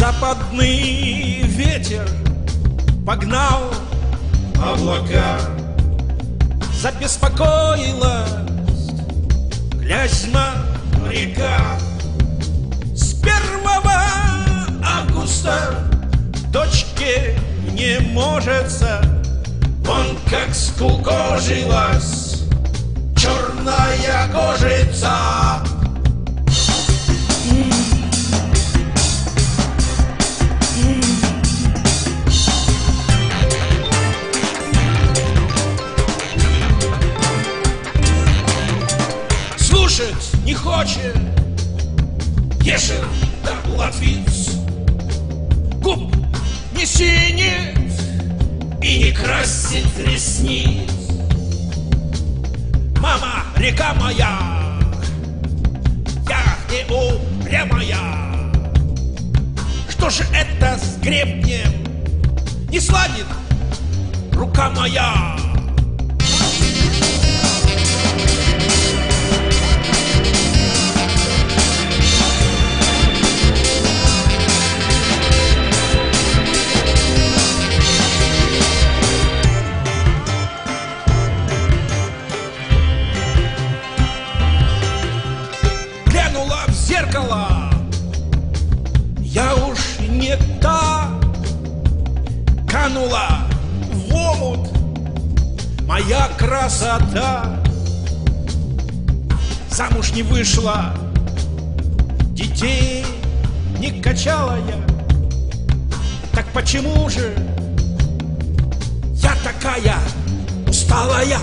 Холодный ветер погнал облака. Забеспокоилась Клязьма река. С первого августа Дочке не можется. Вон как скукожилась Черная кожица Слушать не хочет. Ешен да латвиц. Губ не синит И не красит ресниц. Мама, река моя Я не упрямая. Что же это с гребнем Не сладит рука моя зеркало. Я уж не та Канула в омут. Моя красота Замуж не вышла. Детей не качала я. Так почему же Я такая усталая